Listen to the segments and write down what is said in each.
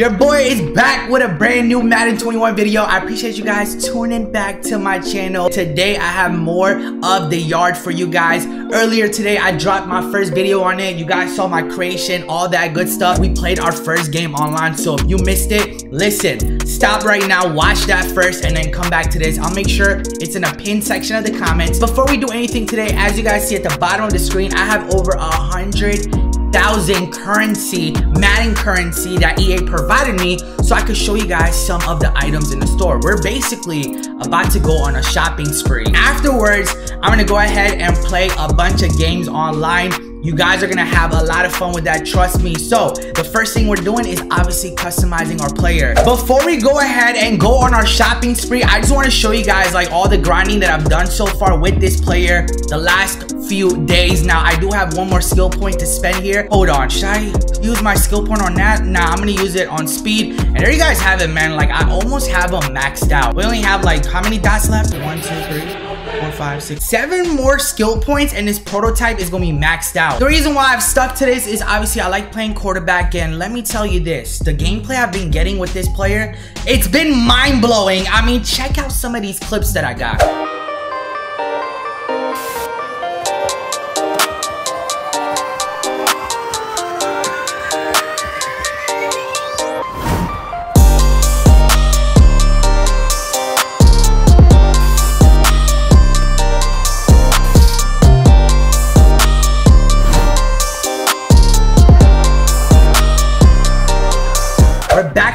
Your boy is back with a brand new Madden 21 video. I appreciate you guys tuning back to my channel. Today, I have more of the yard for you guys. Earlier today, I dropped my first video on it. You guys saw my creation, all that good stuff. We played our first game online, so if you missed it, listen, stop right now, watch that first, and then come back to this. I'll make sure it's in a pinned section of the comments. Before we do anything today, as you guys see at the bottom of the screen, I have over a hundred thousand currency, Madden currency that EA provided me so I could show you guys some of the items in the store. We're basically about to go on a shopping spree. Afterwards, I'm gonna go ahead and play a bunch of games online you guys are gonna have a lot of fun with that, trust me. So, the first thing we're doing is obviously customizing our player. Before we go ahead and go on our shopping spree, I just wanna show you guys like all the grinding that I've done so far with this player the last few days. Now, I do have one more skill point to spend here. Hold on, should I use my skill point on that? Nah, I'm gonna use it on speed. And there you guys have it, man. Like, I almost have them maxed out. We only have like, how many dots left? One, two, three four, five, six, seven more skill points and this prototype is gonna be maxed out. The reason why I've stuck to this is obviously I like playing quarterback and let me tell you this, the gameplay I've been getting with this player, it's been mind-blowing. I mean, check out some of these clips that I got.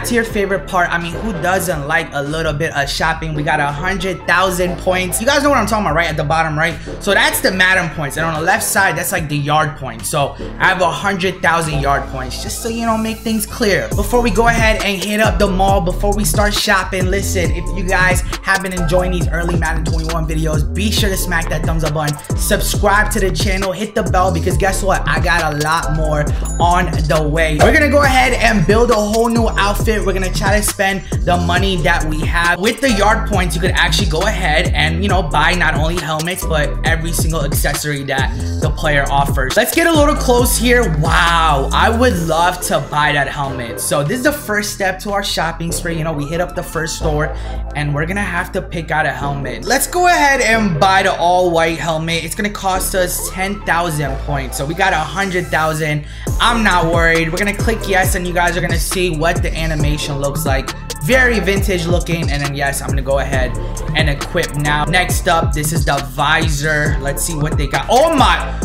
To your favorite part. I mean, who doesn't like a little bit of shopping? We got a hundred thousand points. You guys know what I'm talking about, right? At the bottom, right? So that's the Madden points. And on the left side, that's like the yard points. So I have a hundred thousand yard points, just so you know, make things clear. Before we go ahead and hit up the mall, before we start shopping, listen, if you guys have been enjoying these early Madden 21 videos, be sure to smack that thumbs up button, subscribe to the channel, hit the bell, because guess what? I got a lot more on the way. We're gonna go ahead and build a whole new outfit. We're gonna try to spend the money that we have. With the yard points, you could actually go ahead and, you know, buy not only helmets, but every single accessory that the player offers. Let's get a little close here. Wow, I would love to buy that helmet. So this is the first step to our shopping spree. You know, we hit up the first store and we're gonna have to pick out a helmet. Let's go ahead and buy the all white helmet. It's gonna cost us 10,000 points. So we got a 100,000. I'm not worried. We're gonna click yes and you guys are gonna see what the animation looks like. Very vintage looking. And then yes, I'm gonna go ahead and equip now. Next up, this is the visor. Let's see what they got. Oh my,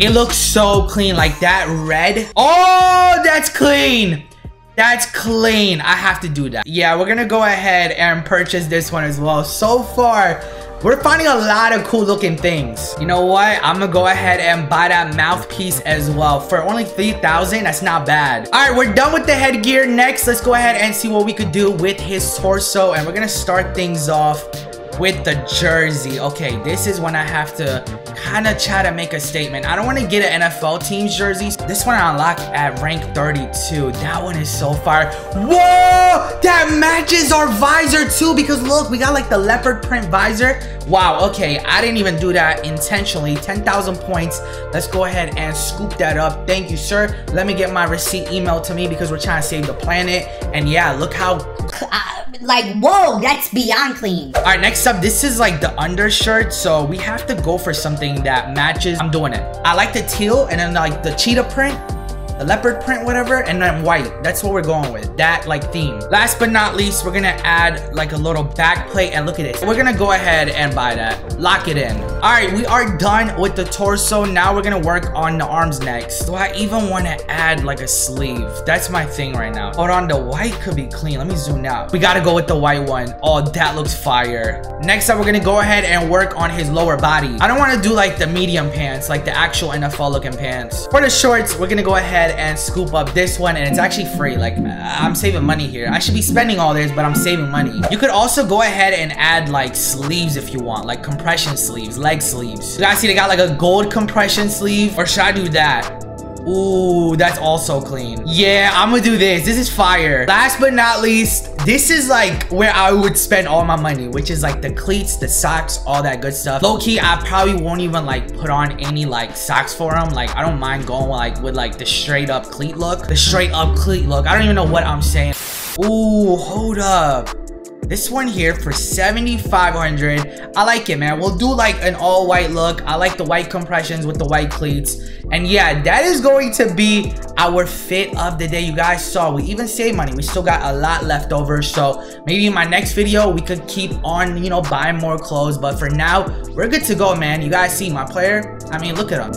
it looks so clean like that red. Oh, that's clean. That's clean. I have to do that. Yeah, we're gonna go ahead and purchase this one as well. So far, we're finding a lot of cool looking things. You know what? I'm gonna go ahead and buy that mouthpiece as well. For only 3,000, that's not bad. All right, we're done with the headgear. Next, let's go ahead and see what we could do with his torso. And we're gonna start things off with the jersey. Okay, this is when I have to kind of try to make a statement. I don't want to get an NFL team's jersey. This one I unlocked at rank 32. That one is so fire. Whoa! That matches our visor too because look, we got like the leopard print visor. Wow, okay, I didn't even do that intentionally. 10,000 points. Let's go ahead and scoop that up. Thank you, sir. Let me get my receipt emailed to me because we're trying to save the planet. And yeah, look how... Like, whoa, that's beyond clean. All right, next up, this is like the undershirt. So we have to go for something that matches. I'm doing it. I like the teal and then like the cheetah print the leopard print, whatever, and then white. That's what we're going with, that like theme. Last but not least, we're gonna add like a little back plate and look at this. We're gonna go ahead and buy that, lock it in. All right, we are done with the torso. Now we're gonna work on the arms next. Do I even wanna add like a sleeve? That's my thing right now. Hold on, the white could be clean. Let me zoom out. We gotta go with the white one. Oh, that looks fire. Next up, we're gonna go ahead and work on his lower body. I don't wanna do like the medium pants, like the actual NFL looking pants. For the shorts, we're gonna go ahead ahead and scoop up this one and it's actually free. Like I'm saving money here. I should be spending all this, but I'm saving money. You could also go ahead and add like sleeves if you want, like compression sleeves, leg sleeves. You guys see they got like a gold compression sleeve or should I do that? Ooh, that's also clean. Yeah, I'm gonna do this. This is fire. Last but not least, this is like where I would spend all my money, which is like the cleats, the socks, all that good stuff. Low key, I probably won't even like put on any like socks for them. Like, I don't mind going like with like the straight up cleat look. The straight up cleat look. I don't even know what I'm saying. Ooh, hold up. This one here for 7,500. I like it, man. We'll do like an all white look. I like the white compressions with the white cleats. And yeah, that is going to be our fit of the day. You guys saw we even save money. We still got a lot left over. So maybe in my next video, we could keep on, you know, buying more clothes. But for now, we're good to go, man. You guys see my player? I mean, look at him.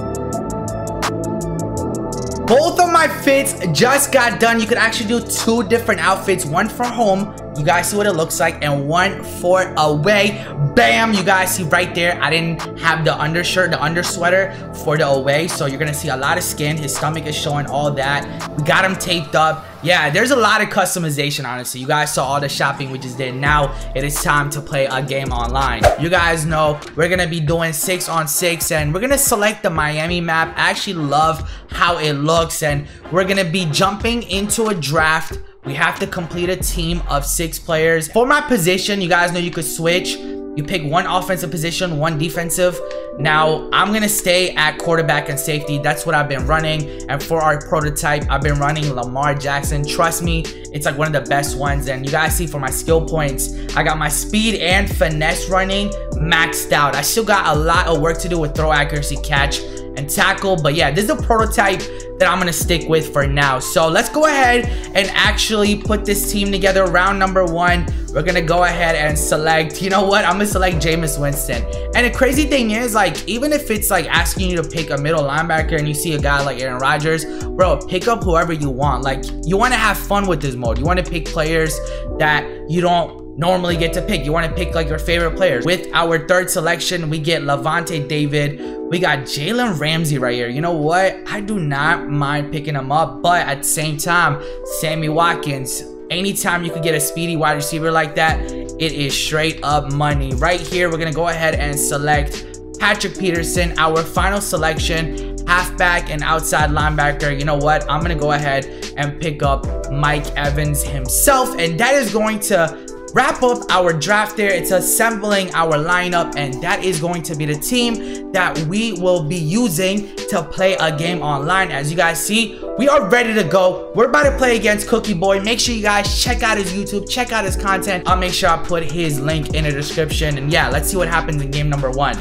Both of my fits just got done. You could actually do two different outfits. One for home. You guys see what it looks like. And one for away. Bam. You guys see right there. I didn't have the undershirt, the undersweater for the away. So you're to see a lot of skin. His stomach is showing all that. We got him taped up. Yeah, there's a lot of customization, honestly. You guys saw all the shopping we just did. Now it is time to play a game online. You guys know we're to be doing six on six and we're to select the Miami map. I actually love how it looks and we're to be jumping into a draft we have to complete a team of six players. For my position, you guys know you could switch. You pick one offensive position, one defensive. Now, I'm going to stay at quarterback and safety. That's what I've been running. And for our prototype, I've been running Lamar Jackson. Trust me, it's like one of the best ones. And you guys see for my skill points, I got my speed and finesse running maxed out. I still got a lot of work to do with throw accuracy, catch, and tackle. But yeah, this is the prototype that I'm going to stick with for now. So let's go ahead and actually put this team together. Round number one, we're going to go ahead and select, you know what? I'm going to select Jameis Winston. And the crazy thing is, like, even if it's like asking you to pick a middle linebacker and you see a guy like Aaron Rodgers, bro, pick up whoever you want. Like, you want to have fun with this mode. You want to pick players that you don't normally get to pick. You want to pick like your favorite players. With our third selection, we get Lavonte David. We got Jalen Ramsey right here. You know what? I do not mind picking him up, but at the same time, Sammy Watkins. Anytime you could get a speedy wide receiver like that, it is straight up money. Right here, we're going to go ahead and select Patrick Peterson, our final selection, halfback and outside linebacker. You know what? I'm going to go ahead and pick up Mike Evans himself, and that is going to wrap up our draft there. It's assembling our lineup and that is going to be the team that we will be using to play a game online. As you guys see, we are ready to go. We're about to play against Cookie Boy. Make sure you guys check out his YouTube, check out his content. I'll make sure I put his link in the description. And yeah, let's see what happens in game number one.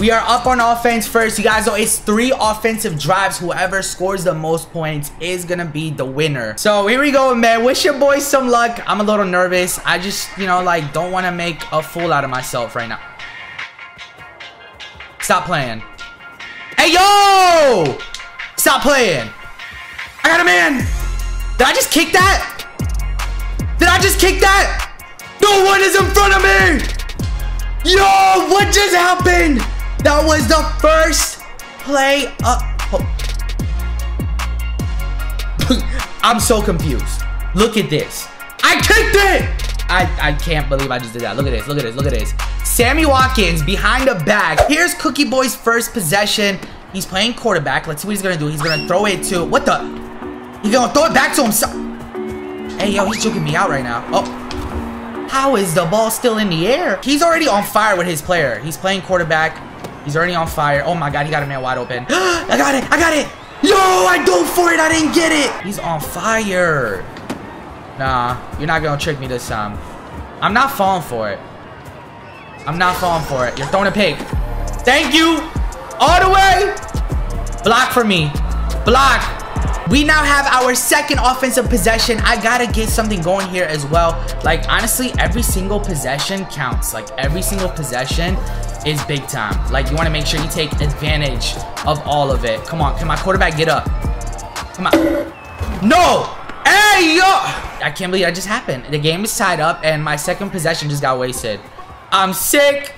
We are up on offense first. You guys know it's three offensive drives. Whoever scores the most points is going to be the winner. So here we go, man. Wish your boys some luck. I'm a little nervous. I just, you know, like don't want to make a fool out of myself right now. Stop playing. Hey, yo! Stop playing. I got a man. Did I just kick that? Did I just kick that? No one is in front of me. Yo, what just happened? That was the first play. I'm so confused. Look at this. I kicked it! I, I can't believe I just did that. Look at this, look at this, look at this. Sammy Watkins behind the back. Here's Cookie Boy's first possession. He's playing quarterback. Let's see what he's gonna do. He's gonna throw it to, what the? He's gonna throw it back to himself. Hey, yo, he's choking me out right now. Oh, how is the ball still in the air? He's already on fire with his player. He's playing quarterback. He's already on fire. Oh my god, he got a man wide open. I got it! I got it! Yo, I dove for it! I didn't get it! He's on fire. Nah, you're not gonna trick me this time. I'm not falling for it. I'm not falling for it. You're throwing a pig. Thank you! All the way! Block for me. Block. We now have our second offensive possession. I gotta get something going here as well. Like, honestly, every single possession counts. Like, every single possession is big time. Like, you want to make sure you take advantage of all of it. Come on, can my quarterback get up? Come on. No! Hey, yo! I can't believe that just happened. The game is tied up, and my second possession just got wasted. I'm sick.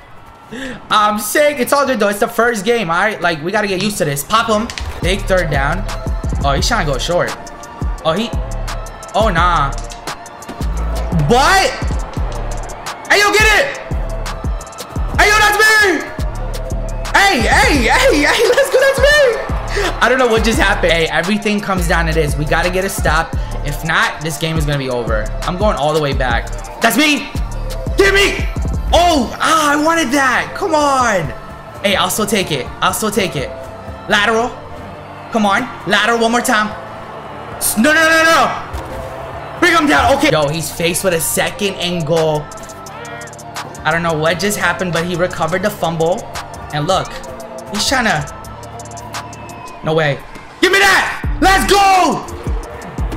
I'm sick. It's all good, though. It's the first game, all right? Like, we got to get used to this. Pop him. Big third down. Oh, he's trying to go short. Oh, he... Oh, nah. What? Hey, yo, get it! Hey, yo, that's me! Hey, hey, hey, hey, let's go, that's me! I don't know what just happened. Hey, everything comes down to this. We gotta get a stop. If not, this game is gonna be over. I'm going all the way back. That's me! Give me! Oh, ah, I wanted that. Come on. Hey, I'll still take it. I'll still take it. Lateral. Come on. Ladder one more time. No, no, no, no. Bring him down. Okay. Yo, he's faced with a second and goal. I don't know what just happened, but he recovered the fumble. And look, he's trying to... No way. Give me that! Let's go!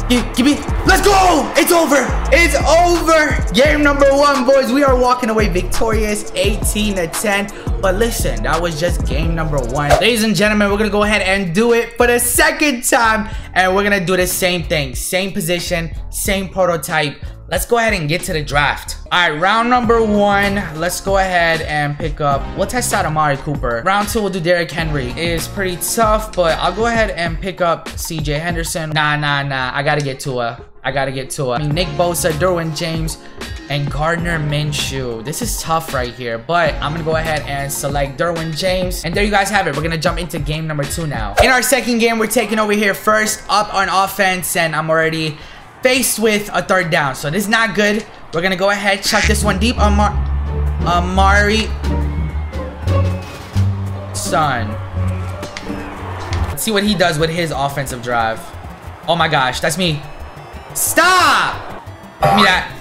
Give, me... Let's go! It's over! It's over! Game number one, boys. We are walking away victorious 18 to 10. But listen, that was just game number one. Ladies and gentlemen, we're going to go ahead and do it for the second time. And we're going to do the same thing. Same position, same prototype. Let's go ahead and get to the draft. All right, round number one. Let's go ahead and pick up. We'll test out Amari Cooper. Round two, we'll do Derrick Henry. It is pretty tough, but I'll go ahead and pick up CJ Henderson. Nah, nah, nah. I got to get Tua. I got to get Tua. I mean, Nick Bosa, Derwin James, and Gardner Minshew. This is tough right here, but I'm to go ahead and select Derwin James. And there you guys have it. We're to jump into game number two now. In our second game, we're taking over here first up on offense, and I'm already faced with a third down. So this is not good. We're to go ahead, chuck this one deep. Amar Amari Son. Let's see what he does with his offensive drive. Oh my gosh, that's me. Stop! Give me that.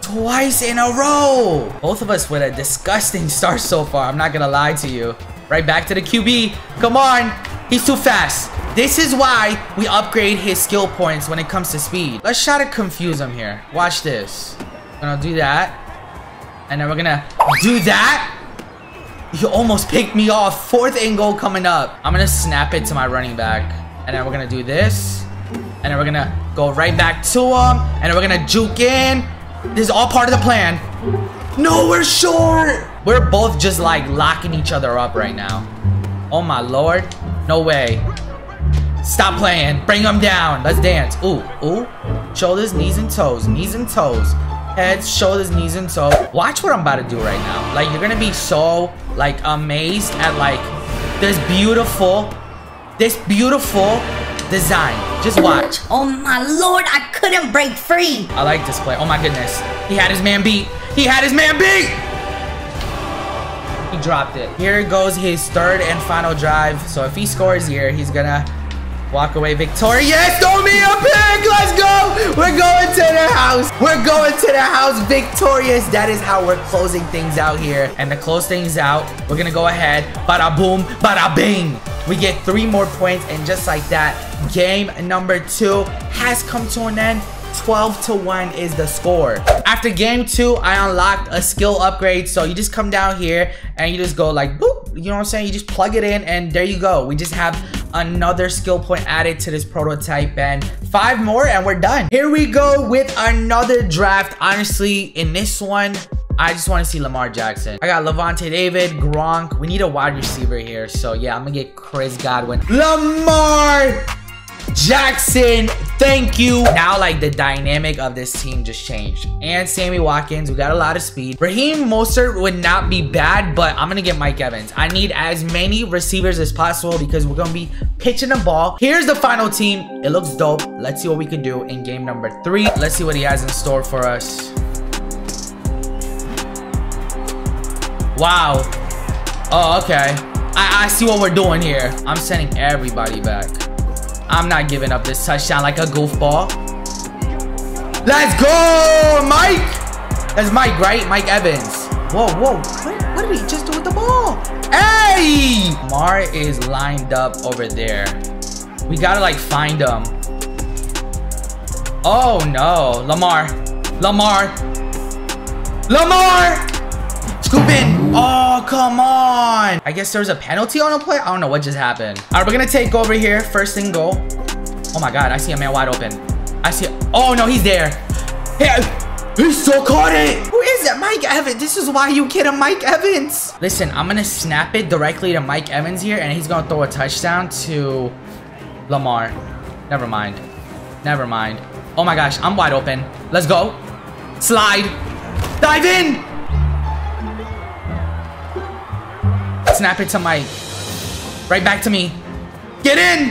Twice in a row. Both of us with a disgusting start so far. I'm not to lie to you. Right back to the QB. Come on. He's too fast. This is why we upgrade his skill points when it comes to speed. Let's try to confuse him here. Watch this. We're gonna do that. And then we're gonna do that. You almost picked me off. Fourth angle coming up. I'm gonna snap it to my running back. And then we're gonna do this. And then we're gonna go right back to him. And then we're gonna juke in. This is all part of the plan. No, we're short. We're both just like locking each other up right now. Oh my lord. No way. Stop playing. Bring them down. Let's dance. Ooh, ooh. Shoulders, knees, and toes. Knees and toes. Heads, shoulders, knees, and toes. Watch what I'm about to do right now. Like, you're gonna be so, like, amazed at, like, this beautiful, this beautiful design. Just watch. Oh my lord, I couldn't break free. I like this play. Oh my goodness. He had his man beat. He had his man beat! He dropped it. Here goes his third and final drive. So if he scores here, he's gonna walk away victorious. Throw me a pick. Let's go. We're going to the house. We're going to the house victorious. That is how we're closing things out here. And to close things out, we're gonna go ahead. Bada boom, bada bing. We get three more points, and just like that, game number two has come to an end. 12 to 1 is the score. After game 2, I unlocked a skill upgrade. So you just come down here and you just go like boop. You know what I'm saying? You just plug it in and there you go. We just have another skill point added to this prototype and five more and we're done. Here we go with another draft. Honestly, in this one, I just want to see Lamar Jackson. I got Lavonte David, Gronk. We need a wide receiver here. So yeah, I'm going to get Chris Godwin. Lamar Jackson, thank you. Now, like, the dynamic of this team just changed. And Sammy Watkins, we got a lot of speed. Raheem Mostert would not be bad, but I'm gonna get Mike Evans. I need as many receivers as possible because we're gonna be pitching the ball. Here's the final team. It looks dope. Let's see what we can do in game number three. Let's see what he has in store for us. Wow. Oh, okay. I, I see what we're doing here. I'm sending everybody back. I'm not giving up this touchdown like a goofball. Let's go, Mike! That's Mike, right? Mike Evans. Whoa, whoa. What, what did we just do with the ball? Hey! Mar is lined up over there. We gotta, like, find him. Oh, no. Lamar. Lamar. Lamar! Scoop in. Oh, come on. I guess there's a penalty on a play. I don't know what just happened. All right, we're going to take over here. First and goal. Oh, my God. I see a man wide open. I see. Oh, no, he's there. Hey, he still caught it. Who is it? Mike Evans. This is why you get a Mike Evans. Listen, I'm going to snap it directly to Mike Evans here, and he's going to throw a touchdown to Lamar. Never mind. Never mind. Oh my gosh, I'm wide open. Let's go. Slide. Dive in. Snap it to Mike. Right back to me. Get in.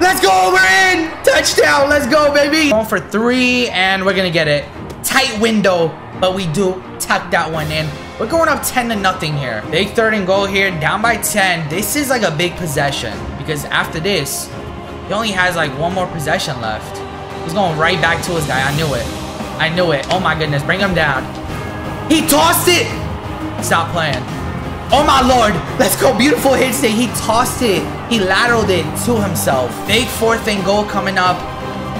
Let's go. We're in. Touchdown. Let's go, baby. Going for three, and we're to get it. Tight window, but we do tuck that one in. We're going up 10 to nothing here. Big third and goal here, down by 10. This is like a big possession because after this, he only has like one more possession left. He's going right back to his guy. I knew it. I knew it. Oh my goodness. Bring him down. He tossed it. Stop playing. Oh my lord. Let's go. Beautiful hit stick. He tossed it. He lateraled it to himself. Big fourth and goal coming up.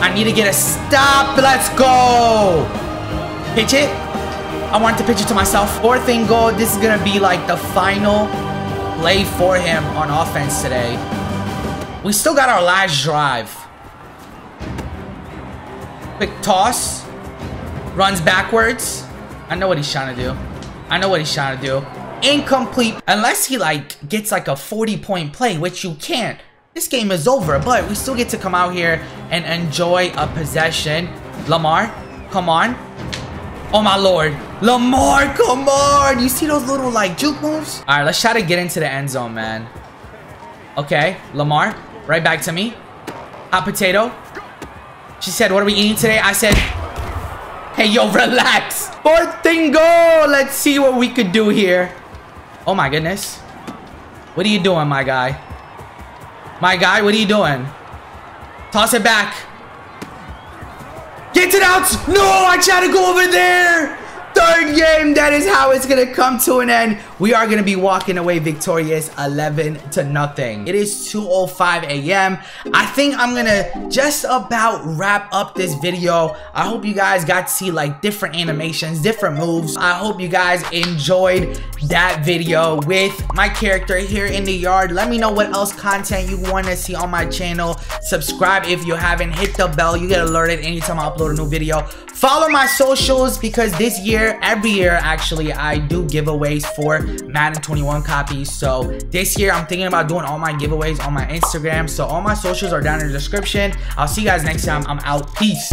I need to get a stop. Let's go. Pitch it. I wanted to pitch it to myself. Fourth and goal. This is going to be like the final play for him on offense today. We still got our last drive. Quick toss. Runs backwards. I know what he's trying to do. I know what he's trying to do incomplete. Unless he like gets like a 40 point play which you can't. This game is over but we still get to come out here and enjoy a possession. Lamar come on. Oh my lord. Lamar come on. You see those little like juke moves? All right let's try to get into the end zone man. Okay lamar right back to me. Hot potato. She said what are we eating today? I said hey yo relax. Fourth thing go let's see what we could do here Oh my goodness. What are you doing, my guy? My guy, what are you doing? Toss it back. Get it out! No, I tried to go over there! Third game, that is how it's gonna come to an end. We are gonna be walking away victorious 11 to nothing. It is 2.05 a.m. I think I'm gonna just about wrap up this video. I hope you guys got to see like different animations, different moves. I hope you guys enjoyed that video with my character here in the yard. Let me know what else content you wanna see on my channel. Subscribe if you haven't. Hit the bell. You get alerted anytime I upload a new video. Follow my socials because this year, every year actually, I do giveaways for Madden 21 copies. So this year, I'm thinking about doing all my giveaways on my Instagram. So all my socials are down in the description. I'll see you guys next time. I'm out. Peace.